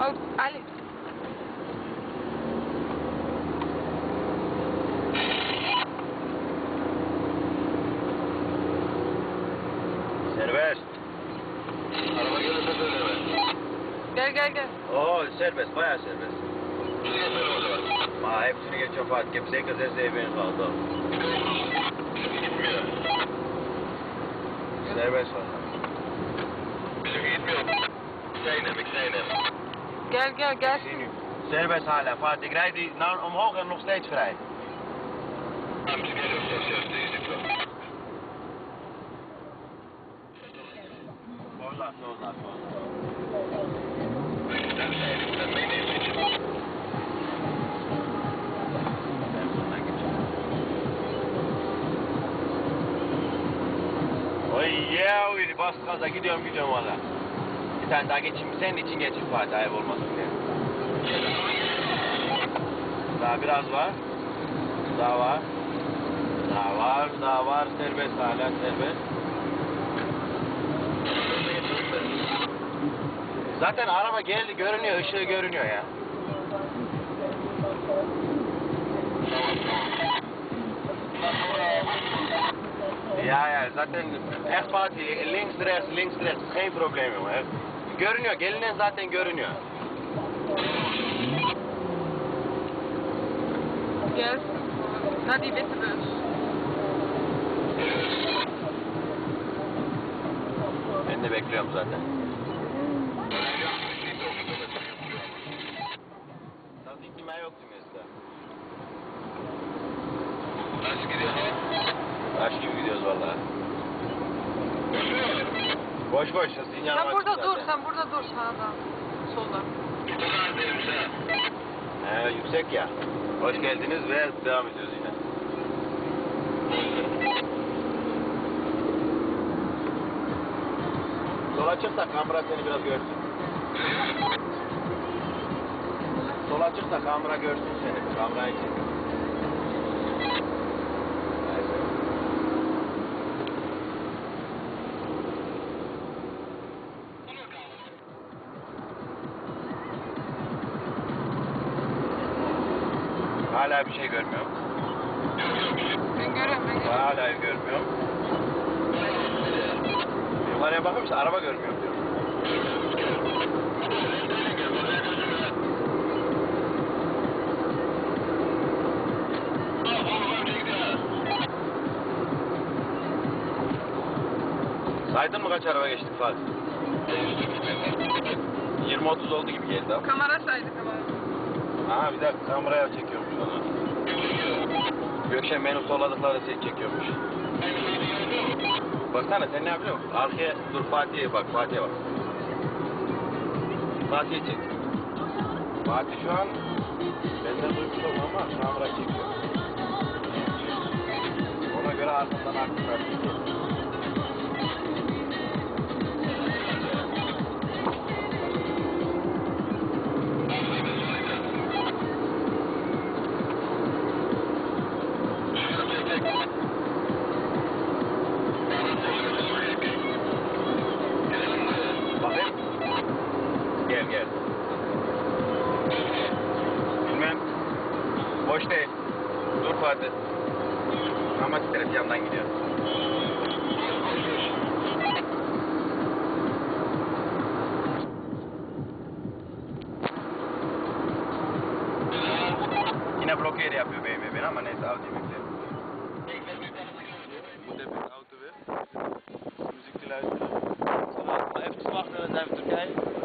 Oh, Ali. Serbest. Araba gelirse böyle ver. Gel gel gel. Oo serbest, bayağı serbest. Ma hepsini geçiyor Fatih. Hepsi kız SEB'nin kaldı. Gitmiyor. Serbest valla. Bizimki gitmiyor. Zeynep, Zeynep. Kijk, kijk, kijk. Zie nu. Zerbest Haarlem. Ik rijd die nou omhoog en nog steeds vrij. yeah hola, the Oy ya, I Bas you gidiyorum gidiyorum valla. Bir tane daha geçeyim senin için geçeyim Fatih ayıp olmasın diye. Daha biraz var. Daha var. Daha var, daha var. Serbest hala serbest. Zaten araba geldi görünüyor, ışığı görünüyor ya. Ja, ja, zaten echt Fatih, links, rechts, links, rechts, geen probleem jongen. Görünüyor, gelinen zaten görünüyor. Gel. Hadi bitte bus. Ben de bekliyorum zaten. İk mij ook tenminste. Nasıl gidiyorsun? Aşk gibi gidiyoruz valla. Boş boş, Sen burada dur, sen burada dur sağda. Solda. He, yüksek ya. Hoş geldiniz ve devam ediyoruz yine. Sola çık da kamera seni biraz görsün. Sola çık da kamera görsün seni. Kamerayı çek. Neyse. Hala bir şey görmüyorum. Ben görüyorum, ben görüyorum. Hala görmüyorum. Yukarıya bakıyorum araba görmüyorum diyorum. Saydın mı kaç araba geçtik Fatih? 20-30 oldu gibi geldi ama. Kamera saydı kamera. Aha bir dakika kameraya çekiyormuş onu. Gökşen benim solladıkları şey çekiyormuş. Baksana sen ne yapıyorsun? Arkaya dur Fatih'e bak Fatih'e bak. Fatih'e çek. Fatih şu an benden duymuş olma ama kamerayı çekiyor. Ona göre arkamdan arkamdan çekiyor. Hoş değil. Dur Fatih. Ama titret yandan gidiyor. Yine blokeyle yapıyor BMW beni ama neyse Audi bekliyor. Bu da bir auto ver. Müzik dilerim. Sonra F2 machen wir.